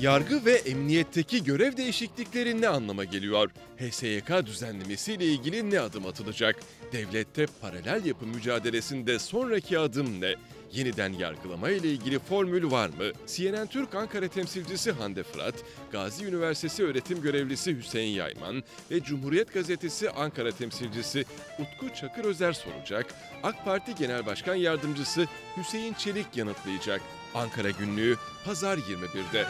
Yargı ve emniyetteki görev değişiklikleri ne anlama geliyor? HSYK düzenlemesiyle ilgili ne adım atılacak? Devlette paralel yapı mücadelesinde sonraki adım ne? Yeniden yargılama ile ilgili formül var mı? CNN Türk Ankara temsilcisi Hande Fırat, Gazi Üniversitesi öğretim görevlisi Hüseyin Yayman ve Cumhuriyet Gazetesi Ankara temsilcisi Utku Çakır Özer soracak. AK Parti Genel Başkan Yardımcısı Hüseyin Çelik yanıtlayacak. Ankara Günlüğü Pazar 21'de.